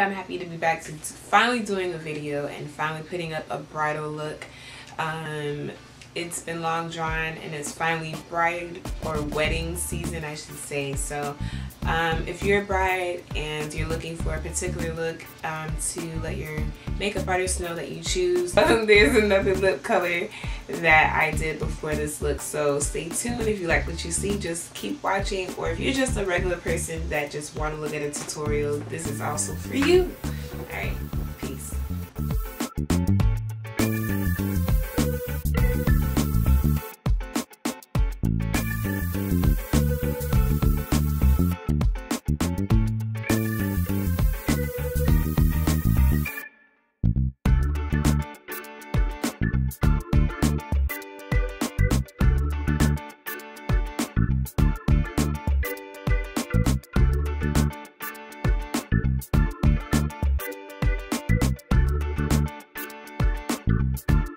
I'm happy to be back to finally doing a video and finally putting up a bridal look. Um, it's been long drawn and it's finally bride or wedding season I should say. So um, if you're a bride and you're looking for a particular look um, to let your makeup artist know that you choose um, there's another lip color that I did before this look. So stay tuned. If you like what you see just keep watching. Or if you're just a regular person that just want to look at a tutorial this is also for you. Alright of course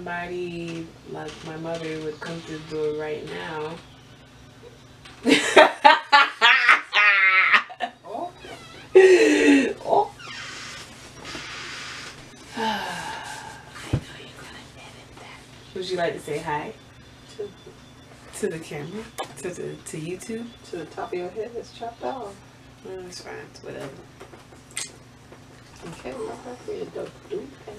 somebody like my mother would come through the door right now oh. oh. I know you're gonna edit that. Would you like to say hi To, to the camera? To the to YouTube? to the top of your head is chopped off. Mm, it's fine, whatever. Okay, well, that's really dope. Do that.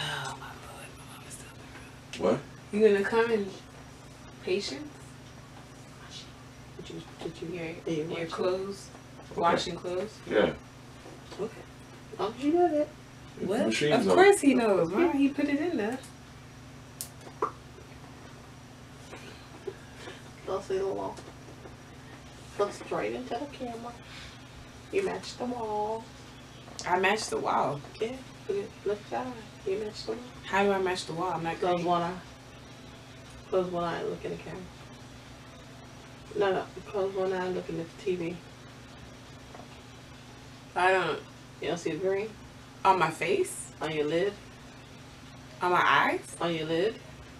Oh my lord, my mama's down the road. What? You gonna come in patience? Did you, did you, Your, you your watch it? clothes? Washing clothes? Yeah. Okay. As long as you know that. What? Machines of are- course he knows. Why don't he put it in there? Go see the wall. Look straight into the camera. You match the wall. I matched the wall. Yeah. Look, look down. You match the wall. How do I match the wall? I'm not Close one eye. Close one eye and look in the camera. No, no. Close one eye and look in the TV. I don't. You don't see the green? On my face? On your lid? On my eyes? On your lid?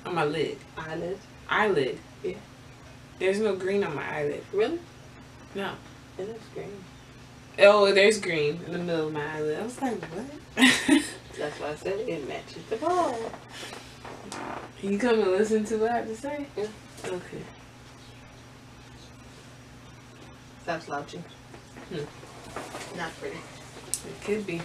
On my lid? Eyelid? Eyelid? Yeah. There's no green on my eyelid. Really? No. It is green. Oh, there's green in the middle of my eyelid. I was like, what? That's why I said it matches the wall. you come and listen to what I have to say? Yeah. Okay. Stop slouching. Hmm. Not pretty. It could be.